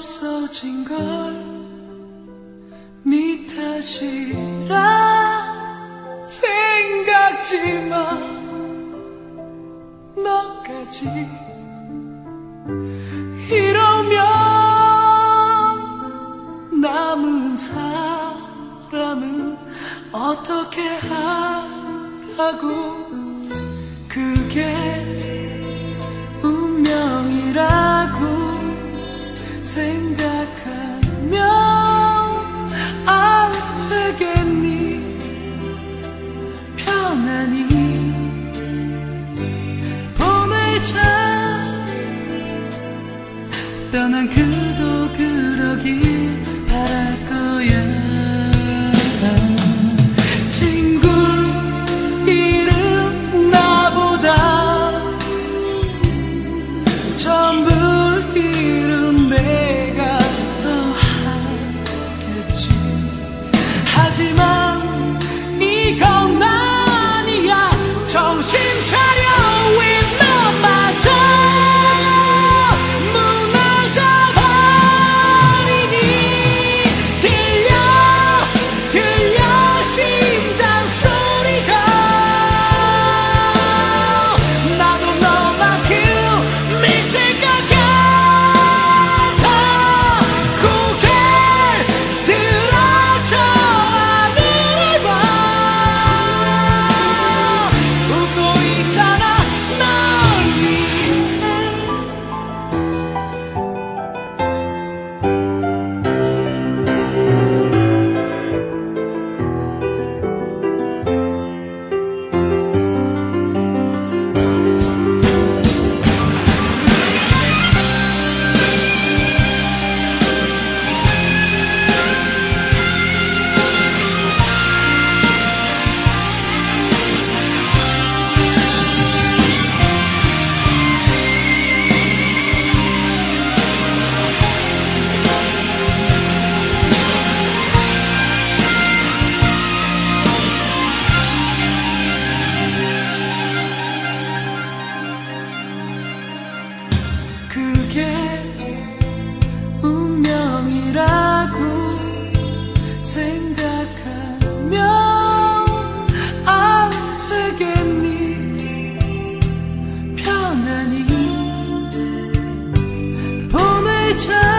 없어진 걸 네 탓이라 생각지만 너까지 이러면 남은 사람은 어떻게 하라고 그게 생각하면 안 되겠니? 편안히 보내자. 떠난 그도 그러길 geçer.